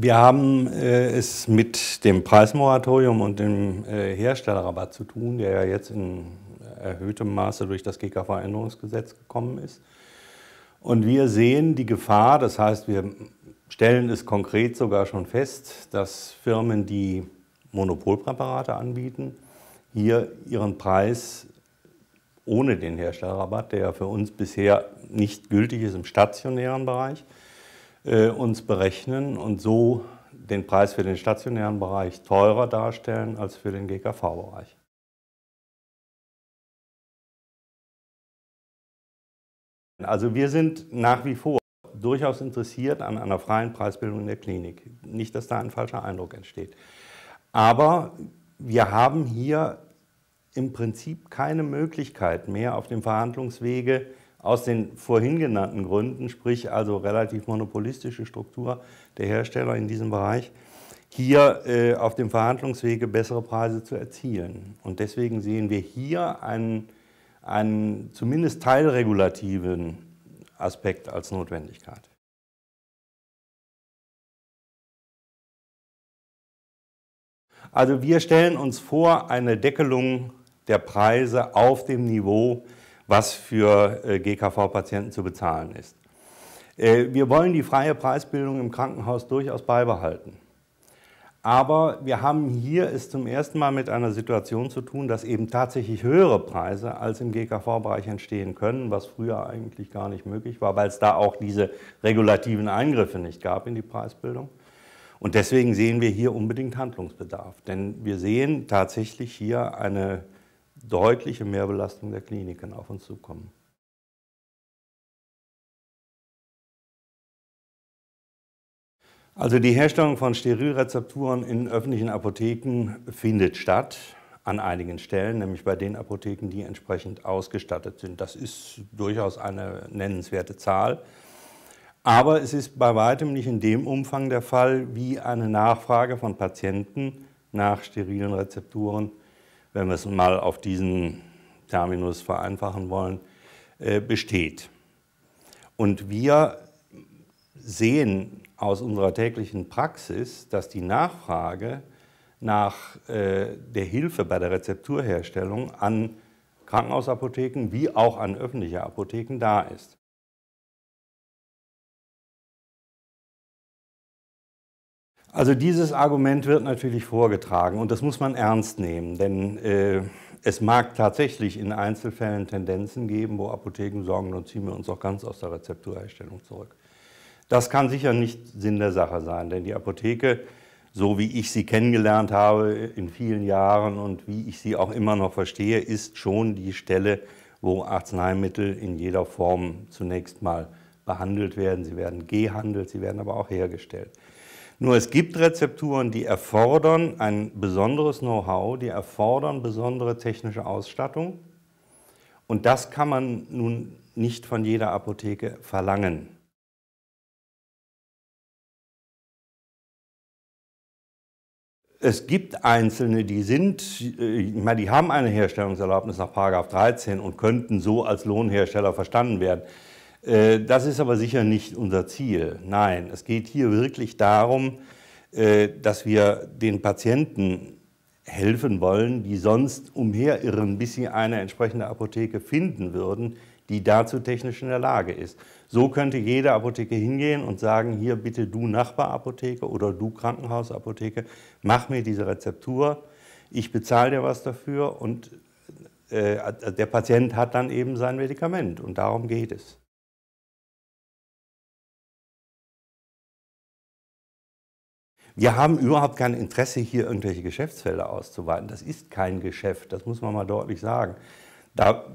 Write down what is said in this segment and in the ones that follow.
Wir haben äh, es mit dem Preismoratorium und dem äh, Herstellerrabatt zu tun, der ja jetzt in erhöhtem Maße durch das GKV-Änderungsgesetz gekommen ist. Und wir sehen die Gefahr, das heißt, wir stellen es konkret sogar schon fest, dass Firmen, die Monopolpräparate anbieten, hier ihren Preis ohne den Herstellerrabatt, der ja für uns bisher nicht gültig ist im stationären Bereich, äh, uns berechnen und so den Preis für den stationären Bereich teurer darstellen als für den GKV-Bereich. Also wir sind nach wie vor durchaus interessiert an einer freien Preisbildung in der Klinik. Nicht, dass da ein falscher Eindruck entsteht. Aber wir haben hier im Prinzip keine Möglichkeit mehr auf dem Verhandlungswege aus den vorhin genannten Gründen, sprich also relativ monopolistische Struktur der Hersteller in diesem Bereich, hier äh, auf dem Verhandlungswege bessere Preise zu erzielen. Und deswegen sehen wir hier einen, einen zumindest teilregulativen Aspekt als Notwendigkeit. Also wir stellen uns vor eine Deckelung der Preise auf dem Niveau, was für äh, GKV-Patienten zu bezahlen ist. Äh, wir wollen die freie Preisbildung im Krankenhaus durchaus beibehalten. Aber wir haben hier es zum ersten Mal mit einer Situation zu tun, dass eben tatsächlich höhere Preise als im GKV-Bereich entstehen können, was früher eigentlich gar nicht möglich war, weil es da auch diese regulativen Eingriffe nicht gab in die Preisbildung. Und deswegen sehen wir hier unbedingt Handlungsbedarf. Denn wir sehen tatsächlich hier eine deutliche Mehrbelastung der Kliniken auf uns zukommen. Also die Herstellung von Sterilrezepturen in öffentlichen Apotheken findet statt an einigen Stellen, nämlich bei den Apotheken, die entsprechend ausgestattet sind. Das ist durchaus eine nennenswerte Zahl. Aber es ist bei weitem nicht in dem Umfang der Fall, wie eine Nachfrage von Patienten nach sterilen Rezepturen wenn wir es mal auf diesen Terminus vereinfachen wollen, äh, besteht. Und wir sehen aus unserer täglichen Praxis, dass die Nachfrage nach äh, der Hilfe bei der Rezepturherstellung an Krankenhausapotheken wie auch an öffentliche Apotheken da ist. Also dieses Argument wird natürlich vorgetragen und das muss man ernst nehmen, denn äh, es mag tatsächlich in Einzelfällen Tendenzen geben, wo Apotheken sagen, dann ziehen wir uns auch ganz aus der Rezepturherstellung zurück. Das kann sicher nicht Sinn der Sache sein, denn die Apotheke, so wie ich sie kennengelernt habe in vielen Jahren und wie ich sie auch immer noch verstehe, ist schon die Stelle, wo Arzneimittel in jeder Form zunächst mal behandelt werden. Sie werden gehandelt, sie werden aber auch hergestellt. Nur es gibt Rezepturen, die erfordern ein besonderes Know-how, die erfordern besondere technische Ausstattung. Und das kann man nun nicht von jeder Apotheke verlangen. Es gibt Einzelne, die sind, äh, ich meine, die haben eine Herstellungserlaubnis nach 13 und könnten so als Lohnhersteller verstanden werden. Äh, das ist aber sicher nicht unser Ziel. Nein, es geht hier wirklich darum, äh, dass wir den Patienten helfen wollen, die sonst umherirren, bis sie eine entsprechende Apotheke finden würden, die dazu technisch in der Lage ist. So könnte jede Apotheke hingehen und sagen, hier bitte du Nachbarapotheke oder du Krankenhausapotheke, mach mir diese Rezeptur, ich bezahle dir was dafür und äh, der Patient hat dann eben sein Medikament und darum geht es. Wir haben überhaupt kein Interesse, hier irgendwelche Geschäftsfelder auszuweiten. Das ist kein Geschäft, das muss man mal deutlich sagen. Da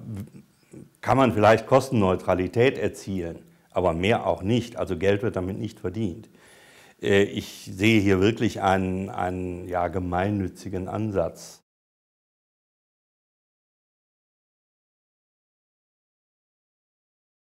kann man vielleicht Kostenneutralität erzielen, aber mehr auch nicht. Also Geld wird damit nicht verdient. Äh, ich sehe hier wirklich einen, einen ja, gemeinnützigen Ansatz.